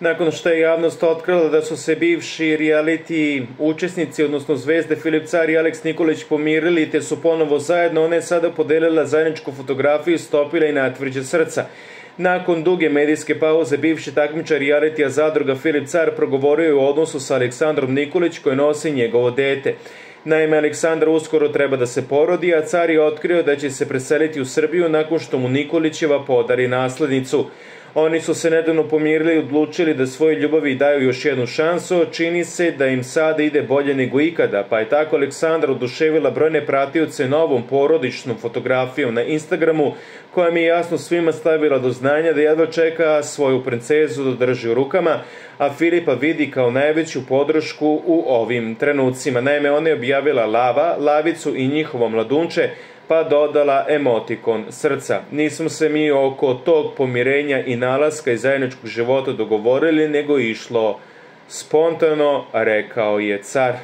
Nakon što je javnost otkrila da su se bivši reality učesnici, odnosno zvezde Filip Car i Aleks Nikolić pomirili te su ponovo zajedno, ona je sada podelila zajedničku fotografiju stopila i natvrđe srca. Nakon duge medijske pauze, bivši takmičar realitija zadruga Filip Car progovorio je u odnosu sa Aleksandrom Nikolić koje nosi njegovo dete. Naime, Aleksandar uskoro treba da se porodi, a car je otkrio da će se preseliti u Srbiju nakon što mu Nikolićeva podari naslednicu. Oni su se nedavno pomirili i odlučili da svoje ljubavi daju još jednu šansu. Čini se da im sada ide bolje nego ikada, pa je tako Aleksandra oduševila brojne pratioce novom porodičnom fotografijom na Instagramu, koja mi je jasno svima stavila do znanja da jedva čeka svoju princezu da drži u rukama, a Filipa vidi kao najveću podršku u ovim trenucima. Naime, ona je objavila Lava, Lavicu i njihovo mladunče, pa dodala emotikon srca. Nismo se mi oko tog pomirenja i nalaska i zajedničkog života dogovorili, nego išlo spontano, rekao je car.